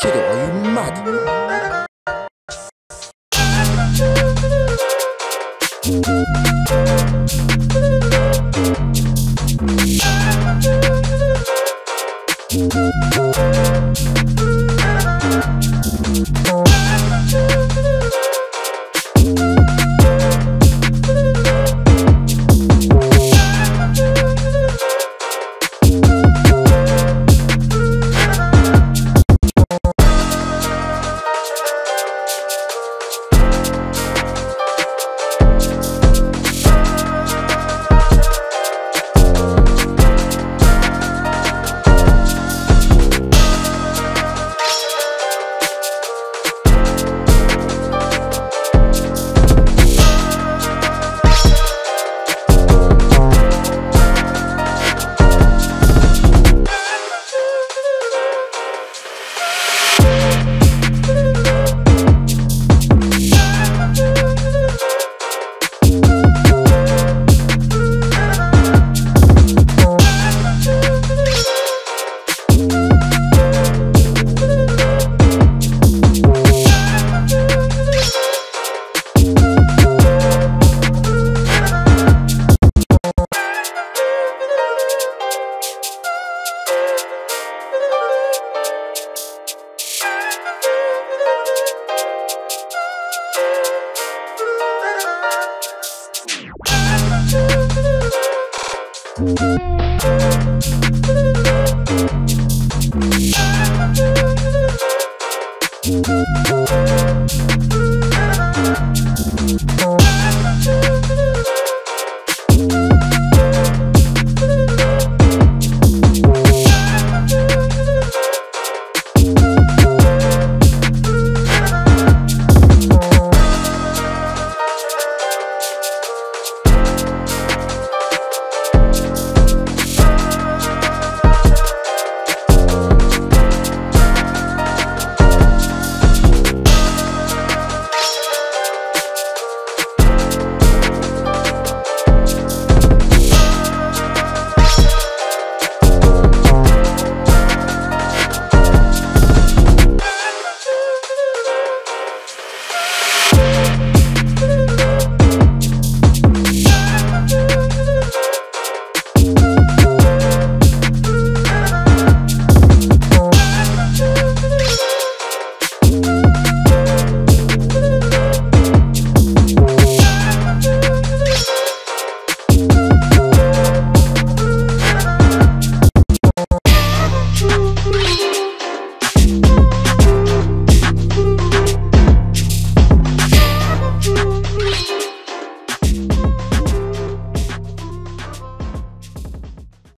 kiddo, are you mad? Thank you.